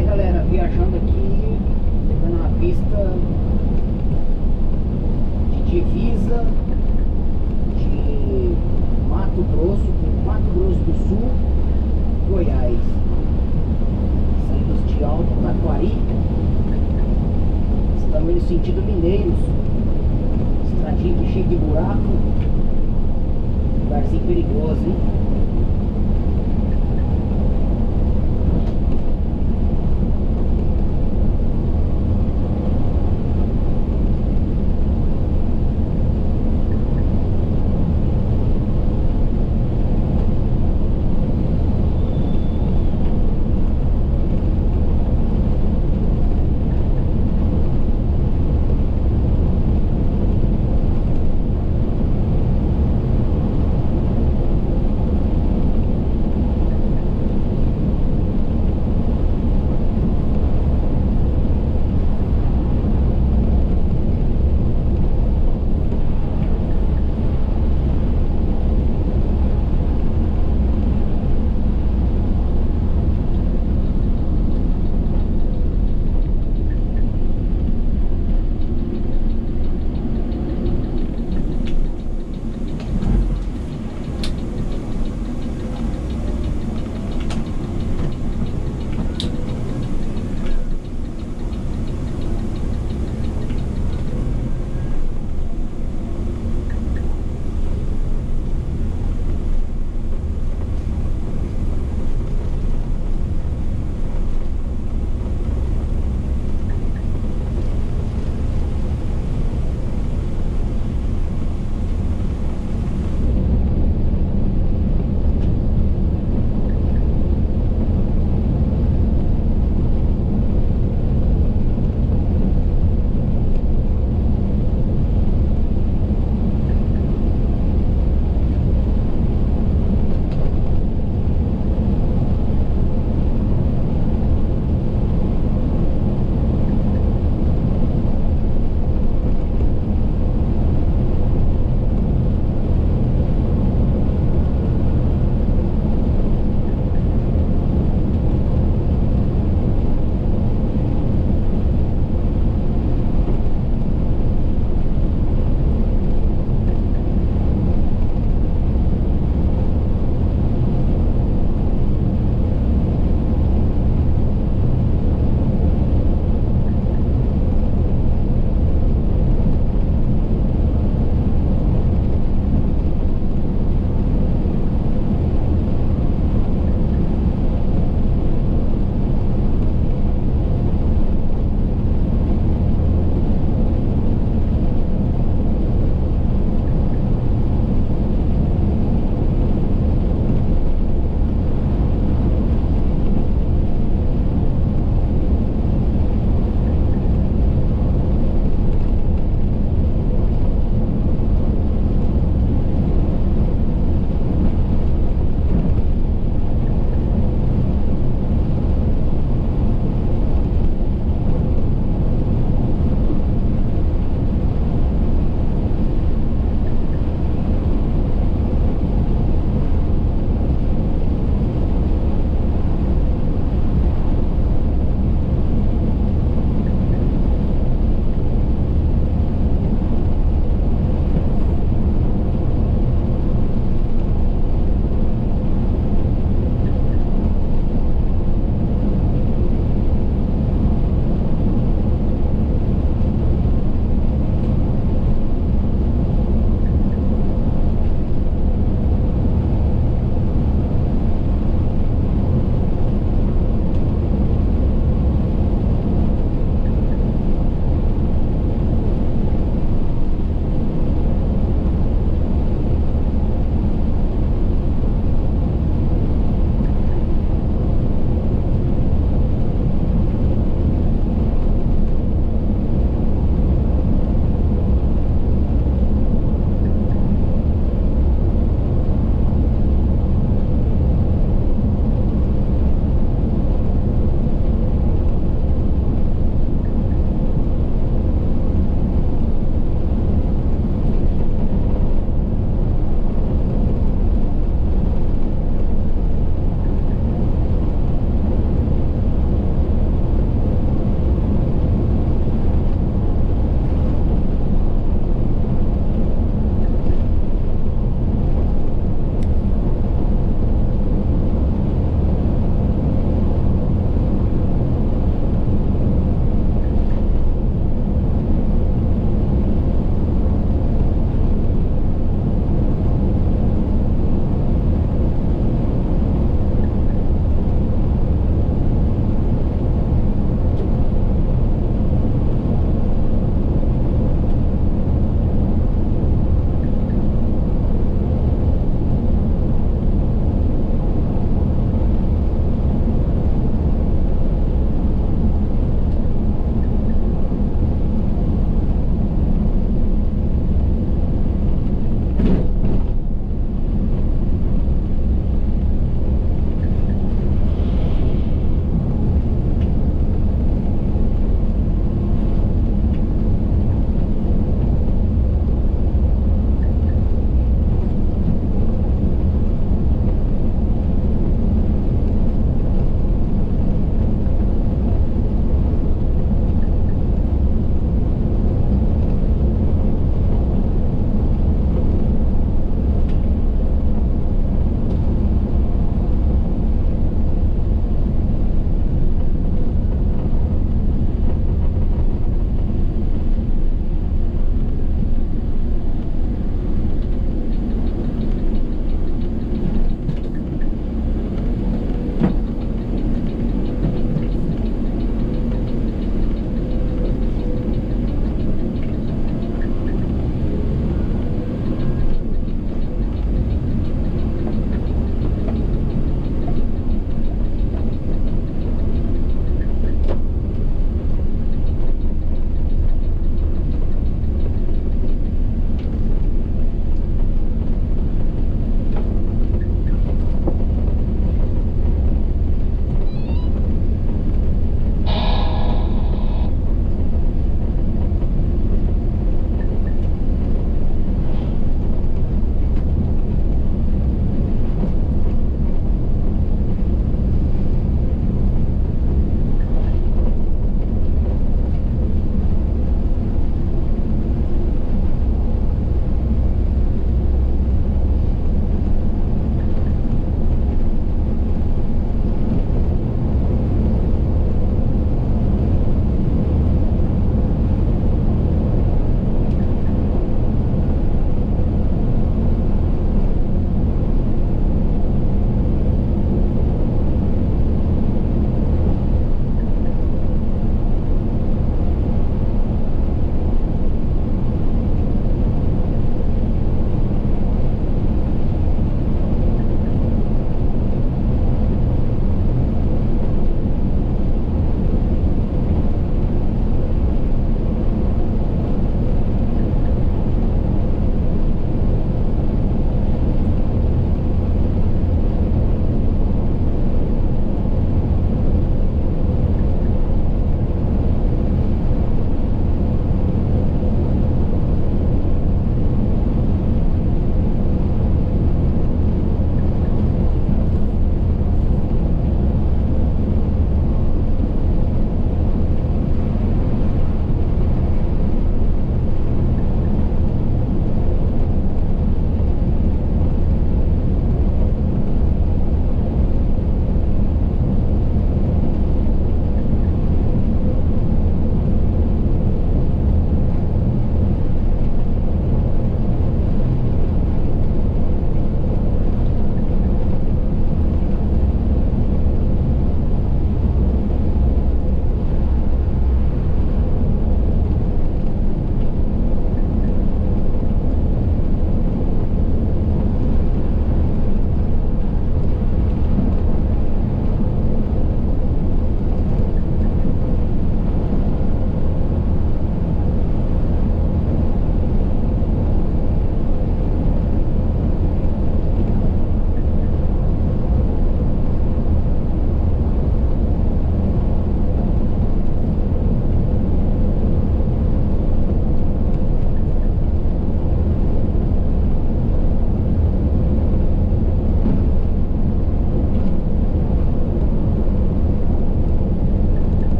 aí galera, viajando aqui, pegando uma pista de divisa de Mato Grosso com Mato Grosso do Sul, Goiás. Saímos de Alto Taquari, estamos no sentido Mineiros, estradinho cheio de buraco, lugarzinho perigoso, hein?